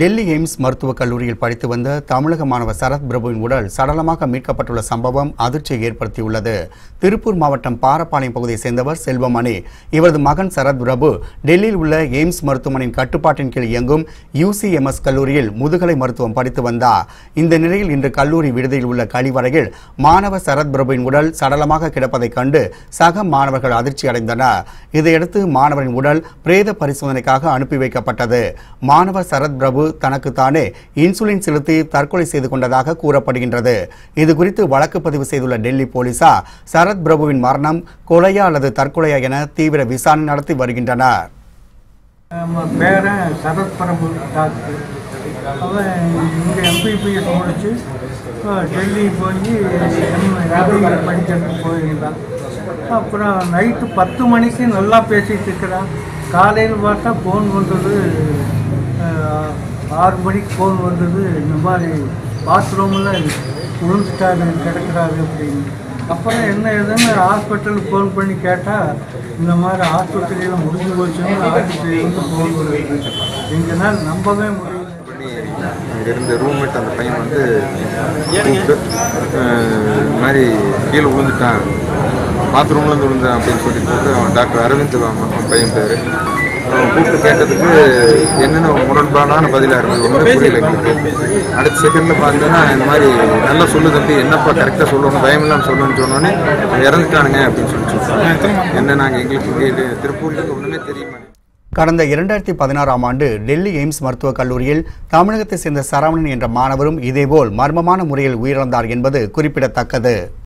Delhi AIIMS மருத்துவக் கல்லூரியில் படித்து வந்த தமிழக மாணவர் சரத் பிரபுவின் உடல் சடலமாக மீட்கப்பட்டுள்ள சம்பவம் அதிர்ச்சியை ஏற்படுத்தியுள்ளது. திருப்பூர் மாவட்டம் பாரப்பாளையம் பகுதியைச் சேர்ந்தவர் செல்வமணி. இவரது மகன் சரத் பிரபு டெல்லியில் உள்ள எய்ம்ஸ் மருத்துவமனையின் கட்டுப்பாட்டின் கீழ் இயங்கும் யூசிஎம்எஸ் கல்லூரியில் முதுகலை மருத்துவம் படித்து வந்தார். இந்த நிலையில் இன்று கல்லூரி விடுதியில் உள்ள கழிவறையில் மாணவர் சரத் பிரபுவின் உடல் சடலமாக கிடப்பதைக் கண்டு சக மாணவர்கள் அதிர்ச்சி அடைந்தனர். இதையடுத்து மாணவரின் உடல் பிரேத பரிசோதனைக்காக அனுப்பி வைக்கப்பட்டது. மாணவர் சரத் பிரபு தனக்கு தனக்குத்தானே இன்சுலின் செலுத்தி தற்கொலை செய்து கொண்டதாக கூறப்படுகின்றது. இது குறித்து வழக்கு பதிவு செய்துள்ள டெல்லி போலீசார் சரத் பிரபுவின் மரணம் கொலையா அல்லது தற்கொலையா என தீவிர விசாரணை நடத்தி வருகின்றனர். சரத் பிரபு இங்கே எம்பிபிஎஸ் முடிச்சு டெல்லி போய் எம்பிபிஎஸ் படிக்கிறதுக்கு போயிருந்தான். அப்புறம் நைட்டு பத்து மணிக்கு நல்லா பேசிகிட்டு இருக்கிறான். காலையில் பார்த்தா ஃபோன் பண்ணுறது ஆறு மணிக்கு ஃபோன் வந்தது. இந்த மாதிரி பாத்ரூமில் விழுந்துட்டாரு கிடக்கிறாரு அப்படின்னு. அப்புறம் என்ன ஏதுன்னு ஹாஸ்பிட்டலுக்கு ஃபோன் பண்ணி கேட்டால் இந்த மாதிரி ஹாஸ்பிட்டலில் முடிஞ்சு போச்சுன்னு ஆஸ்பத்திரியிலேருந்து ஃபோன் பண்ணுறது எங்களால் நம்பவே முடியல. பண்ணி அங்கேருந்து ரூம்மேட் அந்த பையன் வந்து கூப்பிட்டு இந்த மாதிரி கீழே விழுந்துட்டான். பாத்ரூம்லேருந்து விழுந்தான் அப்படின்னு சொல்லி அவன் டாக்டர் அரவிந்த் அவன் பையன் பேர். கூப்பிட்டு கேட்டதுக்கு என்னென்ன முரண்பாடான பதிலாக இருந்தது ஒன்றும் புரியல எங்களுக்கு. அடுத்த செகண்டில் பார்த்தோன்னா இந்த மாதிரி நல்லா சொல்லு தம்பி என்னப்பா கரெக்டாக சொல்லணும் பயமில்லாமல் சொல்லணும்னு சொன்னோன்னே இறந்துட்டானுங்க அப்படின்னு சொல்லி சொல்லுவாங்க என்ன நாங்கள் எங்களுக்கு திருப்பூர்லேருந்து ஒன்றுமே தெரியுமா கடந்த இரண்டாயிரத்தி பதினாறாம் ஆண்டு டெல்லி எய்ம்ஸ் மருத்துவக் கல்லூரியில் தமிழகத்தைச் சேர்ந்த சரவணன் என்ற மாணவரும் இதேபோல் மர்மமான முறையில் உயிரிழந்தார் என்பது குறிப்பிடத்தக்கது.